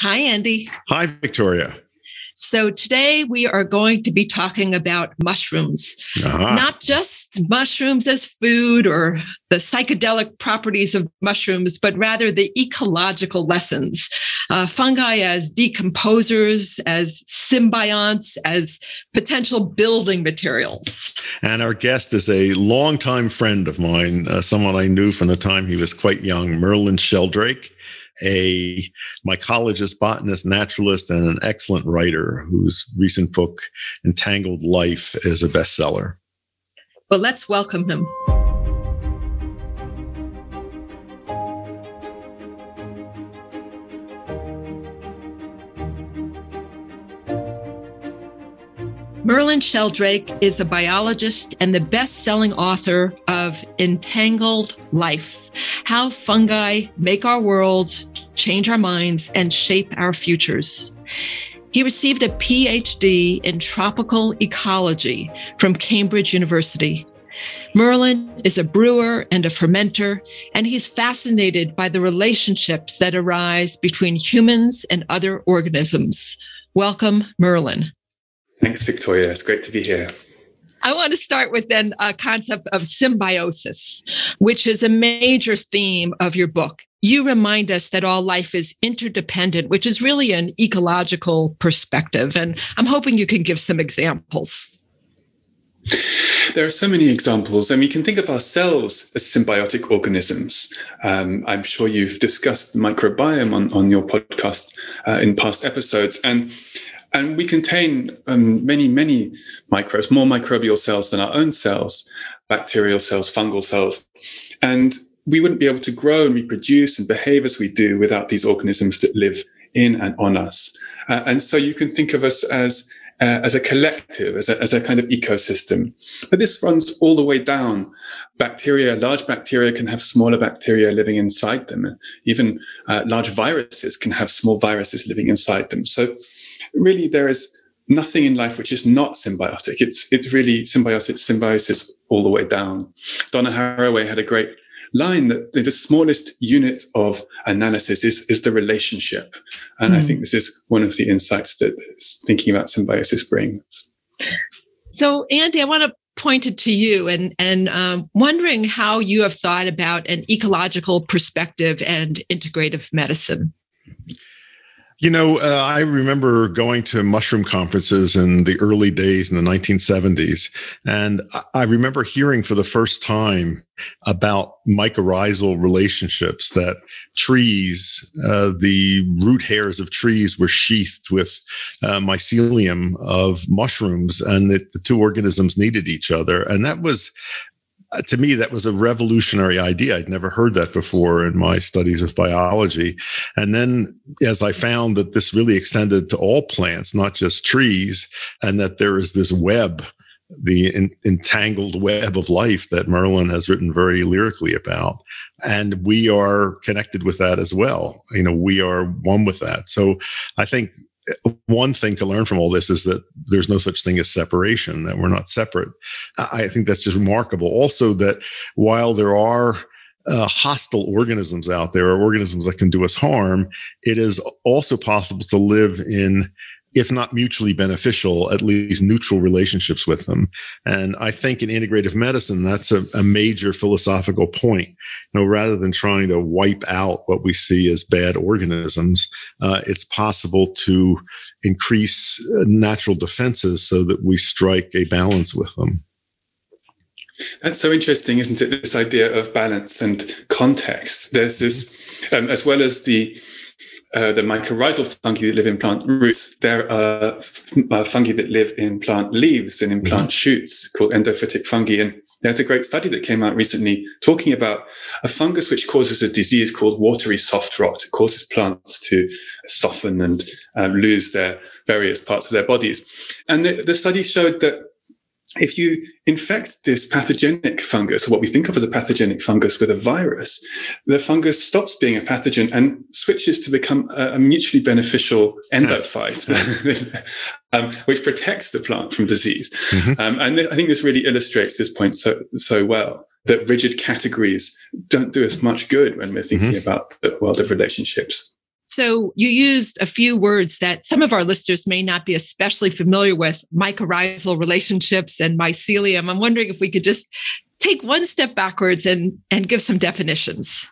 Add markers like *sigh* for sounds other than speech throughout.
Hi, Andy. Hi, Victoria. So, today we are going to be talking about mushrooms, uh-huh. not just mushrooms as food or the psychedelic properties of mushrooms, but rather the ecological lessons. Uh, fungi as decomposers, as symbionts, as potential building materials. And our guest is a longtime friend of mine, uh, someone I knew from the time he was quite young, Merlin Sheldrake a mycologist, botanist, naturalist, and an excellent writer whose recent book, Entangled Life, is a bestseller. Well, let's welcome him. Merlin Sheldrake is a biologist and the best selling author of Entangled Life How Fungi Make Our world, Change Our Minds, and Shape Our Futures. He received a PhD in tropical ecology from Cambridge University. Merlin is a brewer and a fermenter, and he's fascinated by the relationships that arise between humans and other organisms. Welcome, Merlin. Thanks, Victoria. It's great to be here. I want to start with then a concept of symbiosis, which is a major theme of your book. You remind us that all life is interdependent, which is really an ecological perspective. And I'm hoping you can give some examples. There are so many examples, and we can think of ourselves as symbiotic organisms. Um, I'm sure you've discussed the microbiome on, on your podcast uh, in past episodes. And and we contain um, many, many microbes, more microbial cells than our own cells, bacterial cells, fungal cells. And we wouldn't be able to grow and reproduce and behave as we do without these organisms that live in and on us. Uh, and so you can think of us as uh, as a collective, as a, as a kind of ecosystem. But this runs all the way down. Bacteria, large bacteria can have smaller bacteria living inside them. Even uh, large viruses can have small viruses living inside them. So really there is nothing in life which is not symbiotic. It's it's really symbiotic symbiosis all the way down. Donna Haraway had a great line that the smallest unit of analysis is is the relationship, and mm. I hmm. think this is one of the insights that thinking about symbiosis brings. So, Andy, I want to point it to you and and um, wondering how you have thought about an ecological perspective and integrative medicine. You know, uh, I remember going to mushroom conferences in the early days in the 1970s. And I remember hearing for the first time about mycorrhizal relationships that trees, uh, the root hairs of trees were sheathed with uh, mycelium of mushrooms and that the two organisms needed each other. And that was Uh, to me, that was a revolutionary idea. I'd never heard that before in my studies of biology. And then, as I found that this really extended to all plants, not just trees, and that there is this web, the entangled web of life that Merlin has written very lyrically about. And we are connected with that as well. You know, we are one with that. So I think one thing to learn from all this is that there's no such thing as separation, that we're not separate. I think that's just remarkable. Also, that while there are uh, hostile organisms out there, or organisms that can do us harm, it is also possible to live in if not mutually beneficial, at least neutral relationships with them. And I think in integrative medicine, that's a, a, major philosophical point. You know, rather than trying to wipe out what we see as bad organisms, uh, it's possible to increase uh, natural defenses so that we strike a balance with them. That's so interesting, isn't it? This idea of balance and context. There's this, um, as well as the uh, the mycorrhizal fungi that live in plant roots, there are uh, fungi that live in plant leaves and in plant mm-hmm. shoots called endophytic fungi. And there's a great study that came out recently talking about a fungus which causes a disease called watery soft rot. It causes plants to soften and um, lose their various parts of their bodies. And the, the study showed that if you infect this pathogenic fungus, or what we think of as a pathogenic fungus with a virus, the fungus stops being a pathogen and switches to become a, a mutually beneficial *laughs* endophyte, *laughs* um, which protects the plant from disease. Mm-hmm. Um, and th- I think this really illustrates this point so, so well that rigid categories don't do us much good when we're thinking mm-hmm. about the world of relationships. So you used a few words that some of our listeners may not be especially familiar with mycorrhizal relationships and mycelium. I'm wondering if we could just take one step backwards and, and give some definitions.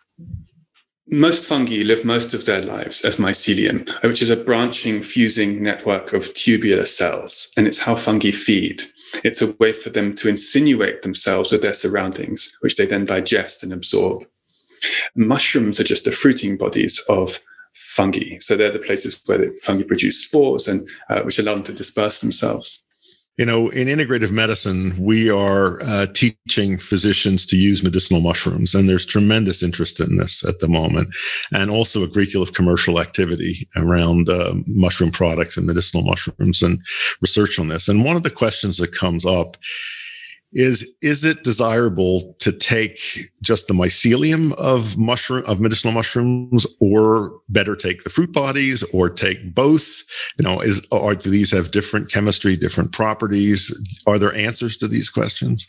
Most fungi live most of their lives as mycelium, which is a branching, fusing network of tubular cells, and it's how fungi feed. It's a way for them to insinuate themselves with their surroundings, which they then digest and absorb. Mushrooms are just the fruiting bodies of fungi. So they're the places where the fungi produce spores and uh, which allow them to disperse themselves you know, in integrative medicine, we are uh, teaching physicians to use medicinal mushrooms, and there's tremendous interest in this at the moment, and also a great deal of commercial activity around uh, mushroom products and medicinal mushrooms and research on this. And one of the questions that comes up is is it desirable to take just the mycelium of mushroom of medicinal mushrooms or better take the fruit bodies or take both? You know is or do these have different chemistry different properties? Are there answers to these questions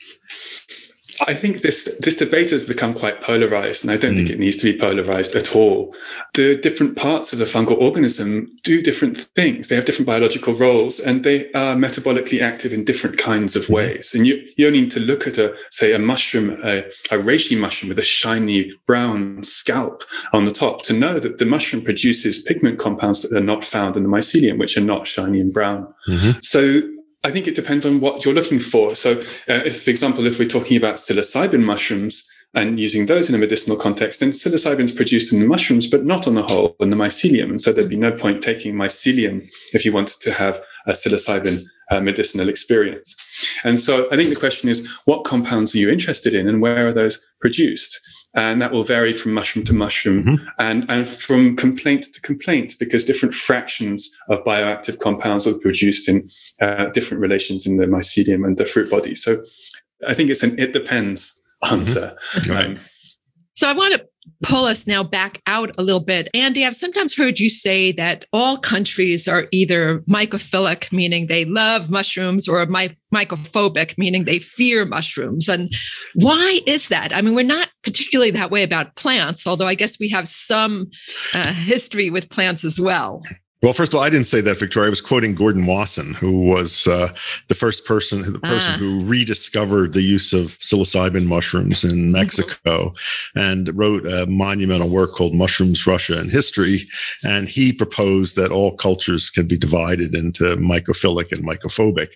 I think this this debate has become quite polarized, and I don't mm. think it needs to be polarized at all. The different parts of the fungal organism do different things. They have different biological roles, and they are metabolically active in different kinds of hmm. ways. And you you only need to look at a say a mushroom, a, a reishi mushroom with a shiny brown scalp on the top, to know that the mushroom produces pigment compounds that are not found in the mycelium, which are not shiny and brown. Mm-hmm. So I think it depends on what you're looking for. So, uh, if, for example, if we're talking about psilocybin mushrooms and using those in a medicinal context, then psilocybin is produced in the mushrooms, but not on the whole in the mycelium. And so there'd be no point taking mycelium if you wanted to have a psilocybin uh, medicinal experience. And so I think the question is, what compounds are you interested in and where are those produced? and that will vary from mushroom to mushroom mm-hmm. and, and from complaint to complaint because different fractions of bioactive compounds are produced in uh, different relations in the mycelium and the fruit body. So I think it's an it depends answer. Mm-hmm. Um, so I want to pull us now back out a little bit. Andy, I've sometimes heard you say that all countries are either mycophilic, meaning they love mushrooms, or my- mycophobic, meaning they fear mushrooms. And why is that? I mean, we're not particularly that way about plants, although I guess we have some uh, history with plants as well. Well, first of all, I didn't say that, Victoria. I was quoting Gordon Wasson, who was uh, the first person, the person ah. who rediscovered the use of psilocybin mushrooms in mm-hmm. Mexico, and wrote a monumental work called "Mushrooms, Russia, and History." And he proposed that all cultures can be divided into mycophilic and mycophobic.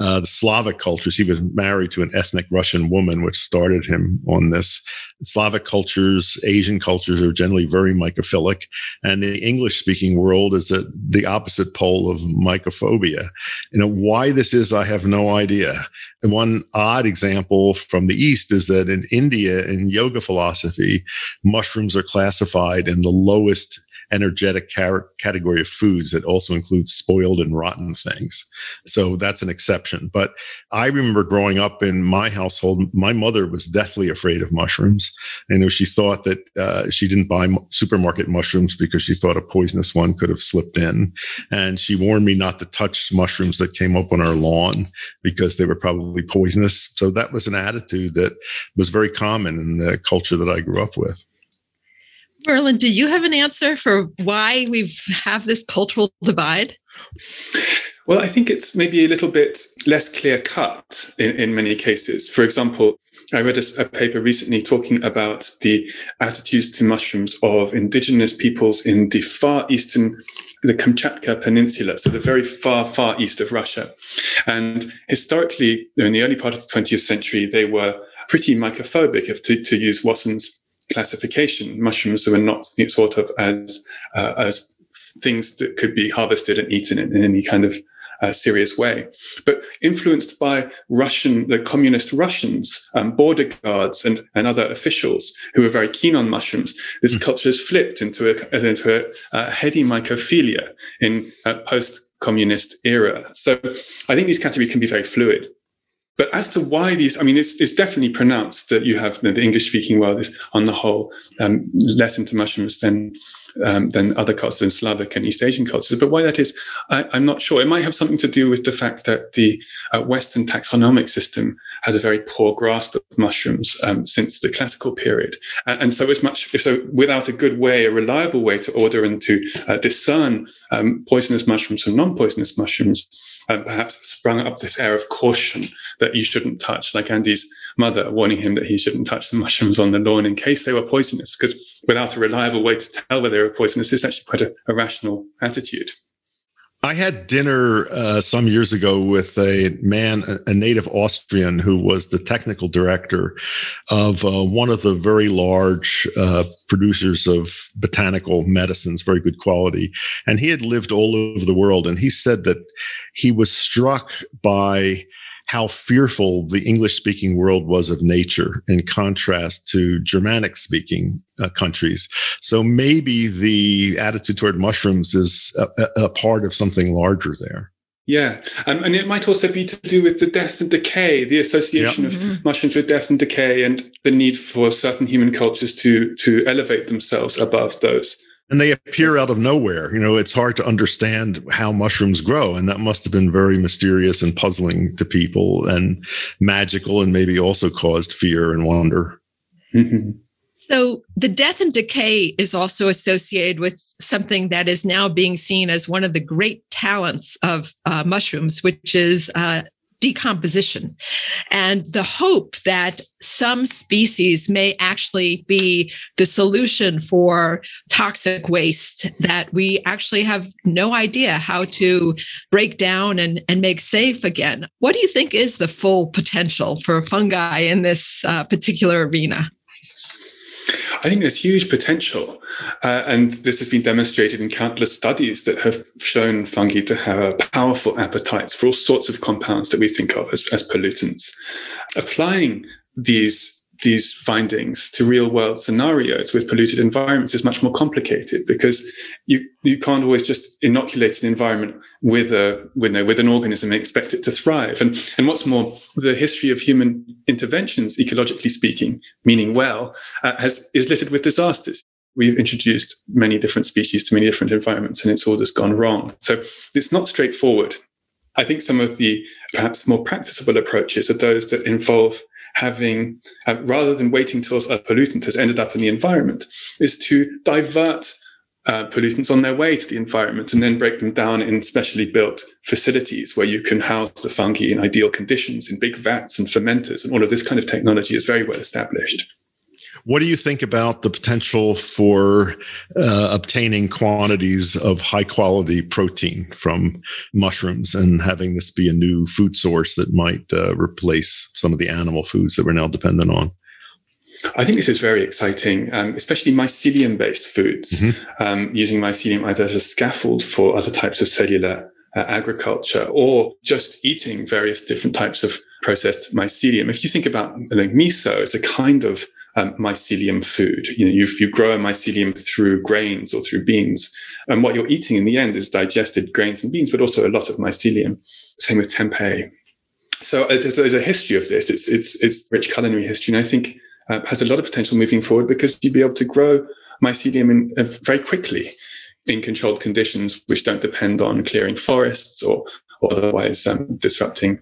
Uh, the Slavic cultures. He was married to an ethnic Russian woman, which started him on this. Slavic cultures, Asian cultures are generally very mycophilic, and the English-speaking world is at the opposite pole of mycophobia. You know, why this is, I have no idea. And one odd example from the East is that in India, in yoga philosophy, mushrooms are classified in the lowest energetic car- category of foods that also includes spoiled and rotten things. So that's an exception. But I remember growing up in my household, my mother was deathly afraid of mushrooms. And she thought that uh, she didn't buy supermarket mushrooms because she thought a poisonous one could have slipped in. And she warned me not to touch mushrooms that came up on our lawn because they were probably poisonous. So that was an attitude that was very common in the culture that I grew up with. Merlin, do you have an answer for why we have this cultural divide? Well, I think it's maybe a little bit less clear cut in, in many cases. For example, I read a, a, paper recently talking about the attitudes to mushrooms of indigenous peoples in the far eastern, the Kamchatka Peninsula, so the very far, far east of Russia. And historically, in the early part of the 20th century, they were pretty mycophobic, if to, to use Wasson's classification. Mushrooms were not thought of as uh, as things that could be harvested and eaten in, in any kind of uh, serious way. But influenced by Russian, the communist Russians, um, border guards, and, and other officials who were very keen on mushrooms, this mm. culture has flipped into a, into a, a heady mycophilia in a post communist era. So I think these categories can be very fluid. But as to why these, I mean, it's, it's definitely pronounced that you have you know, the English speaking world is on the whole um, less into mushrooms than um, than other cultures, than Slavic and East Asian cultures. But why that is, I, am not sure. It might have something to do with the fact that the uh, Western taxonomic system has a very poor grasp of mushrooms um, since the classical period, and, and, so it's much so without a good way, a reliable way to order and to uh, discern um, poisonous mushrooms from non-poisonous mushrooms and perhaps sprung up this air of caution that you shouldn't touch, like Andy's mother warning him that he shouldn't touch the mushrooms on the lawn in case they were poisonous, because without a reliable way to tell whether they were poisonous, it's actually quite a, a rational attitude. I had dinner uh, some years ago with a man, a native Austrian, who was the technical director of uh, one of the very large uh, producers of botanical medicines, very good quality. And he had lived all over the world. And he said that he was struck by how fearful the English speaking world was of nature in contrast to Germanic speaking uh, countries. So maybe the attitude toward mushrooms is a, a part of something larger there. Yeah, um, and it might also be to do with the death and decay, the association yep. of mm-hmm. mushrooms with death and decay, and the need for certain human cultures to to elevate themselves above those and they appear out of nowhere. You know, it's hard to understand how mushrooms grow, and that must have been very mysterious and puzzling to people, and magical, and maybe also caused fear and wonder. Mm-hmm. *laughs* So, the death and decay is also associated with something that is now being seen as one of the great talents of uh, mushrooms, which is uh, decomposition and the hope that some species may actually be the solution for toxic waste that we actually have no idea how to break down and, and make safe again. What do you think is the full potential for fungi in this uh, particular arena? I think there's huge potential. Uh, and this has been demonstrated in countless studies that have shown fungi to have powerful appetites for all sorts of compounds that we think of as, as pollutants. Applying these these findings to real world scenarios with polluted environments is much more complicated because you you can't always just inoculate an environment with a with, a, with an organism and expect it to thrive. And and what's more the history of human interventions ecologically speaking meaning well uh, has is littered with disasters. We've introduced many different species to many different environments and it's all just gone wrong. So it's not straightforward. I think some of the perhaps more practicable approaches are those that involve having, uh, rather than waiting till a pollutant has ended up in the environment, is to divert uh, pollutants on their way to the environment and then break them down in specially built facilities where you can house the fungi in ideal conditions in big vats and fermenters. And all of this kind of technology is very well established. What do you think about the potential for uh, obtaining quantities of high quality protein from mushrooms and having this be a new food source that might uh, replace some of the animal foods that we're now dependent on? I think this is very exciting, um, especially mycelium based foods, mm-hmm. um, using mycelium either as a scaffold for other types of cellular uh, agriculture or just eating various different types of processed mycelium. If you think about like miso, it's a kind of um, mycelium food. You know, you you grow a mycelium through grains or through beans, and what you're eating in the end is digested grains and beans, but also a lot of mycelium. Same with tempeh. So uh, there's, a history of this. It's it's it's rich culinary history, and I think uh, has a lot of potential moving forward because you'd be able to grow mycelium in, uh, very quickly in controlled conditions, which don't depend on clearing forests or, or otherwise um, disrupting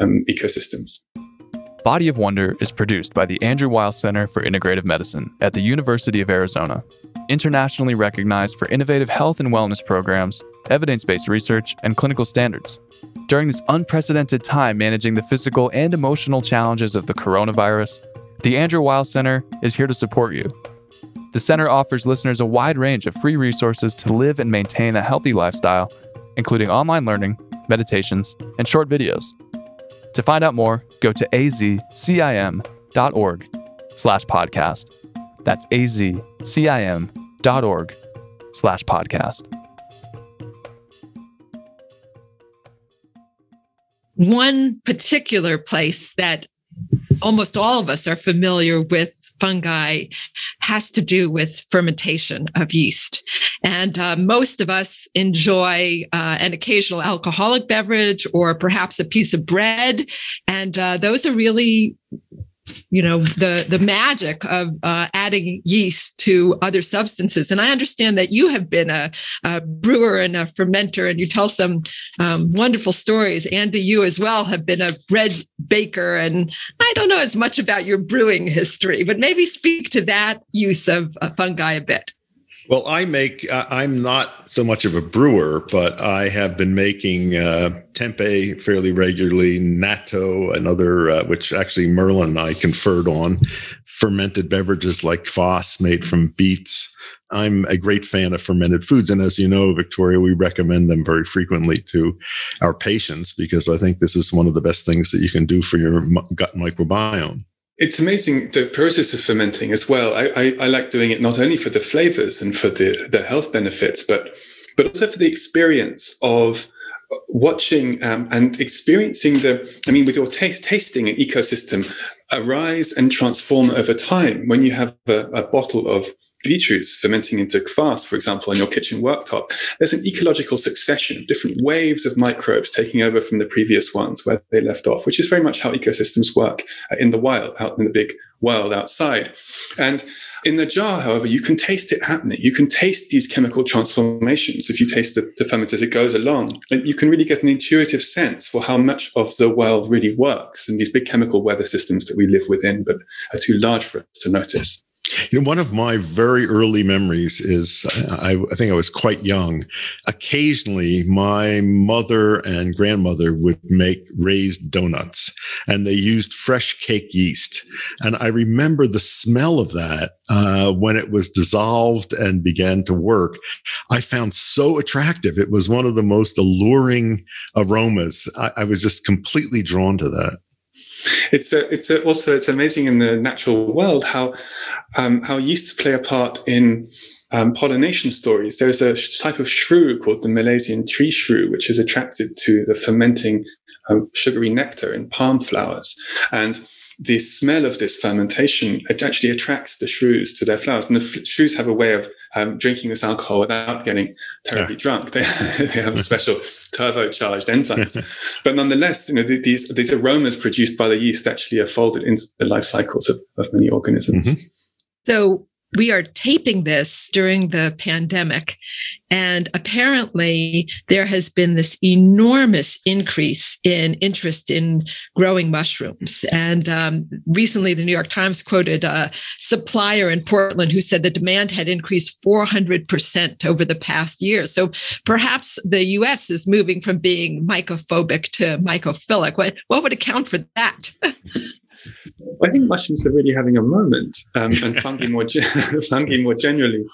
um, ecosystems. Body of Wonder is produced by the Andrew Weil Center for Integrative Medicine at the University of Arizona, internationally recognized for innovative health and wellness programs, evidence based research, and clinical standards. During this unprecedented time managing the physical and emotional challenges of the coronavirus, the Andrew Weil Center is here to support you. The center offers listeners a wide range of free resources to live and maintain a healthy lifestyle, including online learning, meditations, and short videos. To find out more, go to azcim.org slash podcast. That's azcim.org slash podcast. One particular place that almost all of us are familiar with fungi has to do with fermentation of yeast. And uh, most of us enjoy uh, an occasional alcoholic beverage or perhaps a piece of bread. And uh, those are really you know the the magic of uh, adding yeast to other substances. And i understand that you have been a, a brewer and a fermenter and you tell some um, wonderful stories. Andy you as well have been a bread baker and i don't know as much about your brewing history but maybe speak to that use of uh, fungi a bit well, I make, uh, I'm not so much of a brewer, but I have been making uh, tempeh fairly regularly, natto, another, uh, which actually Merlin and I conferred on, fermented beverages like kvass made from beets. I'm a great fan of fermented foods. And as you know, Victoria, we recommend them very frequently to our patients because I think this is one of the best things that you can do for your gut microbiome. It's amazing the process of fermenting as well. I, I, I, like doing it not only for the flavors and for the, the health benefits, but but also for the experience of watching um, and experiencing the. I mean, with your taste, tasting an ecosystem arise and transform over time. When you have a, a bottle of beetroots fermenting into kvass, for example, on your kitchen worktop, there's an ecological succession of different waves of microbes taking over from the previous ones where they left off, which is very much how ecosystems work uh, in the wild, out in the big world outside. And in the jar, however, you can taste it happening. You can taste these chemical transformations if you taste the, the ferment as it goes along. And you can really get an intuitive sense for how much of the world really works in these big chemical weather systems that we live within, but are too large for us to notice. You know, one of my very early memories is I, I, think I was quite young. Occasionally, my mother and grandmother would make raised donuts, and they used fresh cake yeast. And I remember the smell of that uh, when it was dissolved and began to work. I found so attractive. It was one of the most alluring aromas. I, I was just completely drawn to that it's a, it's a, also it's amazing in the natural world how um, how yeasts play a part in um, pollination stories. There's a type of shrew called the Malaysian tree shrew, which is attracted to the fermenting um, sugary nectar in palm flowers, and the smell of this fermentation it actually attracts the shrews to their flowers. And the f- shrews have a way of um, drinking this alcohol without getting terribly yeah. drunk. They, *laughs* they have special *laughs* turbocharged enzymes. but nonetheless, you know, these, these aromas produced by the yeast actually are folded into the life cycles of, of many organisms. Mm-hmm. So we are taping this during the pandemic. And apparently, there has been this enormous increase in interest in growing mushrooms. And um, recently, the New York Times quoted a supplier in Portland who said the demand had increased 400% over the past year. So perhaps the US is moving from being mycophobic to mycophilic. What, what would account for that? *laughs* I think mushrooms are really having a moment, um, and fungi more *laughs* fungi more generally.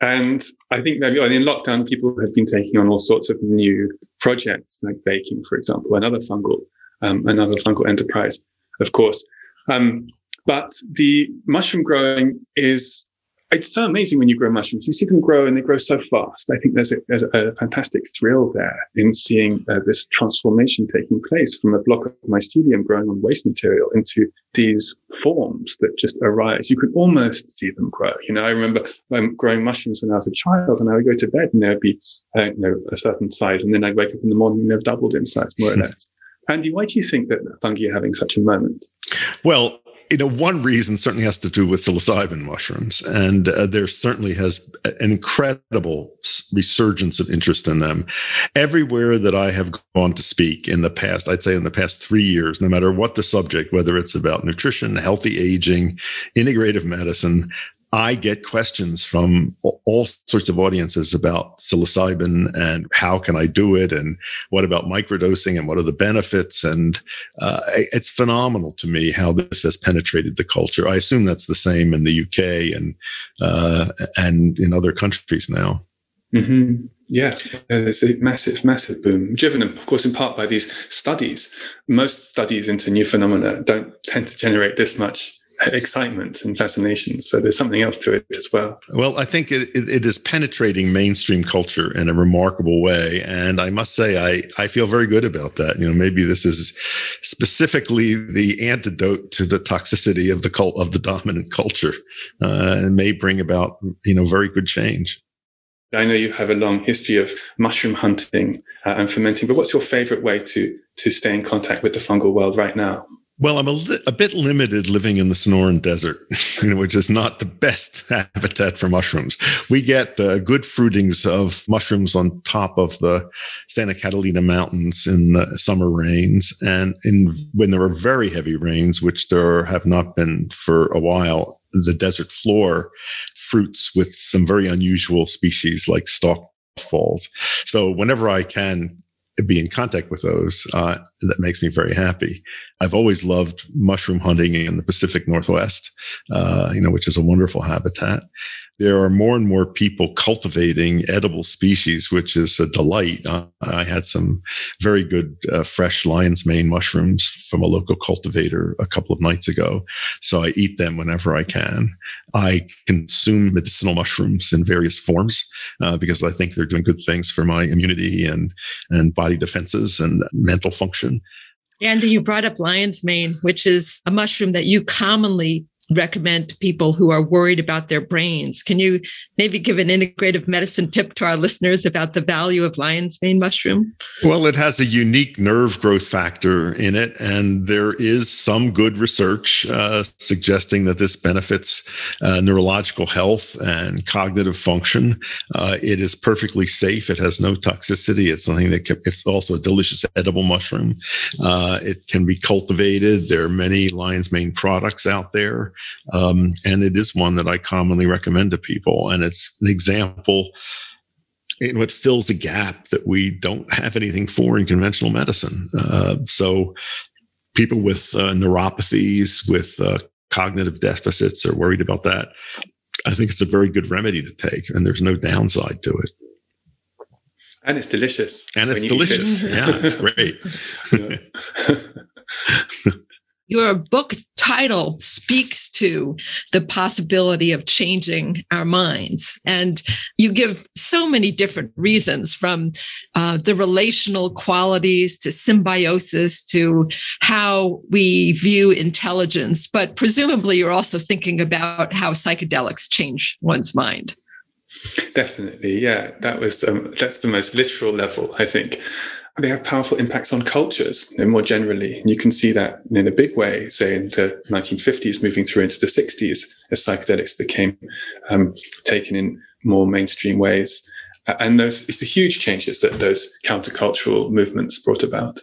And I think that in lockdown, people have been taking on all sorts of new projects, like baking, for example, another fungal, um, another fungal enterprise, of course. Um, but the mushroom growing is it's so amazing when you grow mushrooms. You see them grow and they grow so fast. I think there's a, there's a fantastic thrill there in seeing uh, this transformation taking place from a block of mycelium growing on waste material into these forms that just arise. You can almost see them grow. You know, I remember um, growing mushrooms when I was a child and I would go to bed and there'd be, uh, you know, a certain size. And then I'd wake up in the morning and they've doubled in size, more or less. Andy, why do you think that fungi are having such a moment? Well, you know, one reason certainly has to do with psilocybin mushrooms, and uh, there certainly has an incredible resurgence of interest in them. Everywhere that I have gone to speak in the past, I'd say in the past three years, no matter what the subject, whether it's about nutrition, healthy aging, integrative medicine, I get questions from all sorts of audiences about psilocybin and how can I do it and what about microdosing and what are the benefits and uh, it's phenomenal to me how this has penetrated the culture. I assume that's the same in the UK and uh, and in other countries now. Mm-hmm. Yeah, there's a massive, massive boom, driven, of course, in part by these studies. Most studies into new phenomena don't tend to generate this much excitement and fascination. So there's something else to it as well. Well, I think it, it, it is penetrating mainstream culture in a remarkable way. And I must say, I, I feel very good about that. You know, maybe this is specifically the antidote to the toxicity of the cult of the dominant culture uh, and may bring about, you know, very good change. I know you have a long history of mushroom hunting uh, and fermenting, but what's your favorite way to to stay in contact with the fungal world right now? Well, I'm a, li- a bit limited living in the Sonoran Desert, *laughs* you know, which is not the best *laughs* habitat for mushrooms. We get uh, good fruitings of mushrooms on top of the Santa Catalina Mountains in the summer rains, and in when there are very heavy rains, which there have not been for a while, the desert floor fruits with some very unusual species like stalk falls. So whenever I can be in contact with those, uh, that makes me very happy. I've always loved mushroom hunting in the Pacific Northwest, uh, you know, which is a wonderful habitat there are more and more people cultivating edible species, which is a delight. Uh, I had some very good uh, fresh lion's mane mushrooms from a local cultivator a couple of nights ago. So I eat them whenever I can. I consume medicinal mushrooms in various forms uh, because I think they're doing good things for my immunity and, and body defenses and mental function. Andy, you brought up lion's mane, which is a mushroom that you commonly recommend to people who are worried about their brains. Can you maybe give an integrative medicine tip to our listeners about the value of lion's mane mushroom? Well, it has a unique nerve growth factor in it, and there is some good research uh, suggesting that this benefits uh, neurological health and cognitive function. Uh, it is perfectly safe. It has no toxicity. It's something that can, it's also a delicious edible mushroom. Uh, it can be cultivated. There are many lion's mane products out there. Um, and it is one that I commonly recommend to people. And it's an example in what fills a gap that we don't have anything for in conventional medicine. Uh, so people with uh, neuropathies, with uh, cognitive deficits are worried about that. I think it's a very good remedy to take, and there's no downside to it. And it's delicious. And it's delicious. It. yeah, it's great. *laughs* *laughs* Your book title speaks to the possibility of changing our minds. And you give so many different reasons from uh, the relational qualities to symbiosis to how we view intelligence. But presumably, you're also thinking about how psychedelics change one's mind. Definitely, yeah. That was um, that's the most literal level, I think they have powerful impacts on cultures know, more generally. And you can see that in a big way, say in the 1950s, moving through into the 60s, as psychedelics became um, taken in more mainstream ways. And those it's the huge changes that those countercultural movements brought about.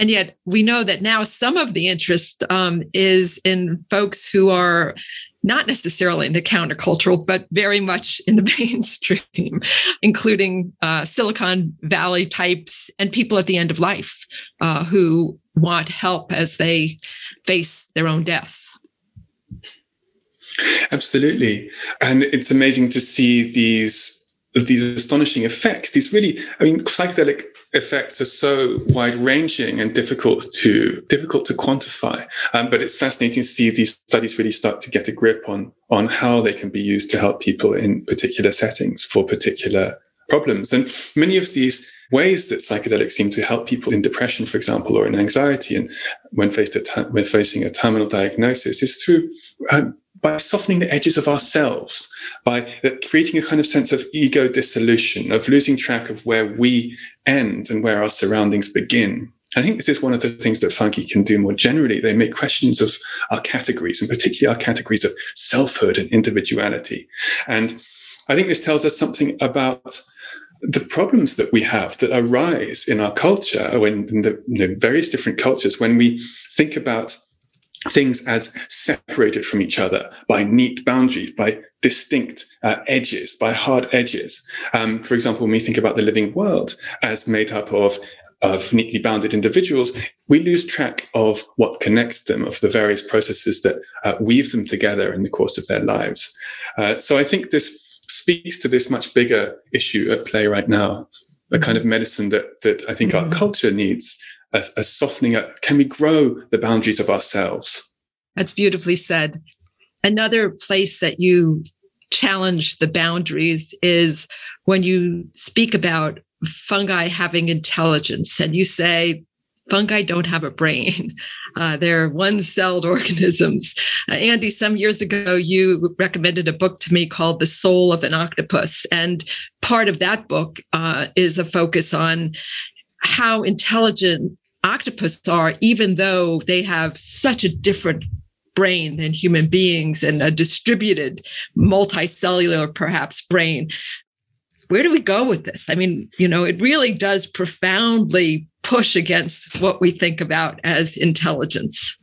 And yet, we know that now some of the interest um, is in folks who are not necessarily in the countercultural, but very much in the *laughs* mainstream, including uh, Silicon Valley types and people at the end of life uh, who want help as they face their own death. Absolutely. And it's amazing to see these these astonishing effects. These really, I mean, psychedelic effects are so wide ranging and difficult to difficult to quantify. Um, but it's fascinating to see these studies really start to get a grip on on how they can be used to help people in particular settings for particular problems. And many of these ways that psychedelics seem to help people in depression, for example, or in anxiety, and when faced a when facing a terminal diagnosis, is through uh, by softening the edges of ourselves, by creating a kind of sense of ego dissolution, of losing track of where we end and where our surroundings begin. I think this is one of the things that fungi can do more generally. They make questions of our categories, and particularly our categories of selfhood and individuality. And I think this tells us something about the problems that we have that arise in our culture, when in the you know, various different cultures, when we think about things as separated from each other by neat boundaries, by distinct uh, edges, by hard edges. Um, for example, when we think about the living world as made up of of neatly bounded individuals, we lose track of what connects them, of the various processes that uh, weave them together in the course of their lives. Uh, so I think this speaks to this much bigger issue at play right now, a kind of medicine that that I think mm-hmm. our culture needs a, a softening. A, can we grow the boundaries of ourselves? That's beautifully said. Another place that you challenge the boundaries is when you speak about fungi having intelligence and you say fungi don't have a brain. *laughs* Uh, they're one celled *laughs* organisms. Uh, Andy, some years ago, you recommended a book to me called The Soul of an Octopus. And part of that book uh, is a focus on how intelligent octopus are, even though they have such a different brain than human beings and a distributed multicellular perhaps brain where do we go with this? I mean you know it really does profoundly push against what we think about as intelligence.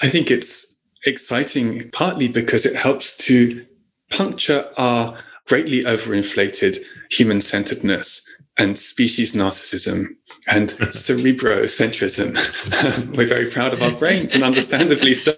I think it's exciting partly because it helps to puncture our greatly overinflated human centeredness and species narcissism and *laughs* cerebrocentrism. We're very proud of our brains, and understandably so.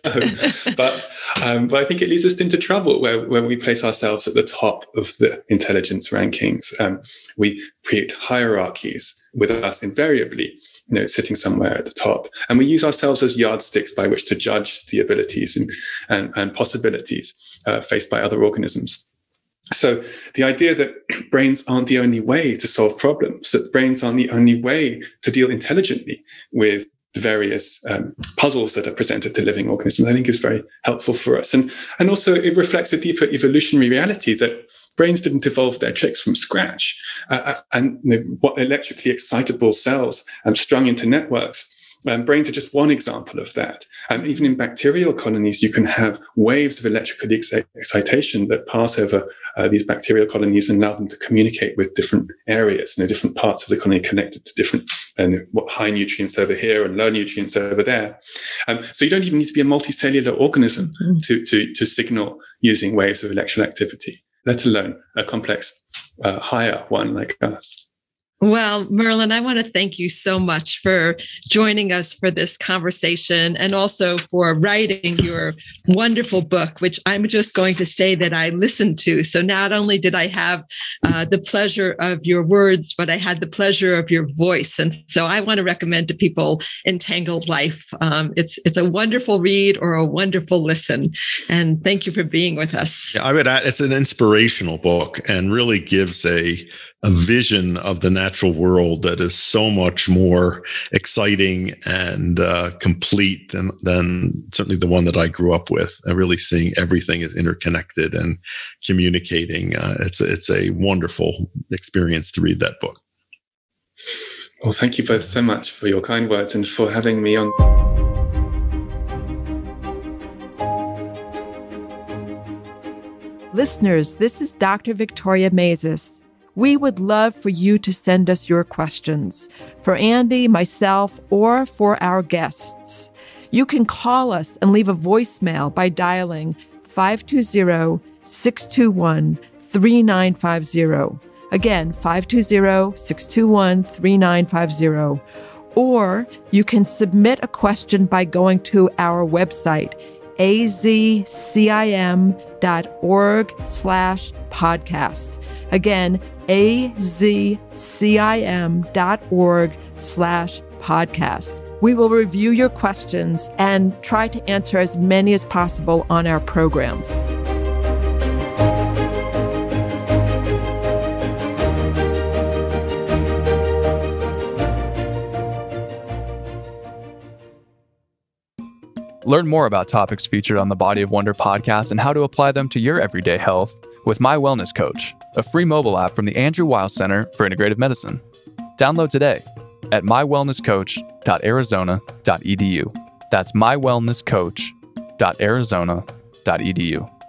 But um, but I think it leads us into trouble where when we place ourselves at the top of the intelligence rankings. Um, we create hierarchies with us invariably, you know, sitting somewhere at the top, and we use ourselves as yardsticks by which to judge the abilities and and, and possibilities uh, faced by other organisms. So the idea that *clears throat* brains aren't the only way to solve problems, that brains aren't the only way to deal intelligently with the various um, puzzles that are presented to living organisms, I think is very helpful for us. And, and also it reflects a deeper evolutionary reality that brains didn't evolve their tricks from scratch. Uh, uh and you know, what electrically excitable cells um, strung into networks um, brains are just one example of that. Um, even in bacterial colonies, you can have waves of electrical ex- excitation that pass over uh, these bacterial colonies and allow them to communicate with different areas, you know, different parts of the colony connected to different and what high nutrients over here and low nutrients over there. Um, so you don't even need to be a multicellular organism mm-hmm. to, to, to signal using waves of electrical activity, let alone a complex, uh, higher one like us. Well, Merlin, I want to thank you so much for joining us for this conversation and also for writing your wonderful book, which I'm just going to say that I listened to. So not only did I have uh, the pleasure of your words, but I had the pleasure of your voice. And so I want to recommend to people Entangled Life. Um, it's it's a wonderful read or a wonderful listen. And thank you for being with us. Yeah, I would add it's an inspirational book and really gives a a vision of the natural world that is so much more exciting and uh, complete than, than certainly the one that I grew up with. And really seeing everything is interconnected and communicating. Uh, it's a, it's a wonderful experience to read that book. Well, thank you both so much for your kind words and for having me on. Listeners, this is Dr. Victoria Maizes. We would love for you to send us your questions for Andy, myself, or for our guests. You can call us and leave a voicemail by dialing 520 621 3950. Again, 520 621 3950. Or you can submit a question by going to our website, azcim.org slash podcast. Again, azcim.org slash podcast. We will review your questions and try to answer as many as possible on our programs. Learn more about topics featured on the Body of Wonder podcast and how to apply them to your everyday health with My Wellness Coach a free mobile app from the Andrew Weil Center for Integrative Medicine. Download today at mywellnesscoach.arizona.edu. That's mywellnesscoach.arizona.edu.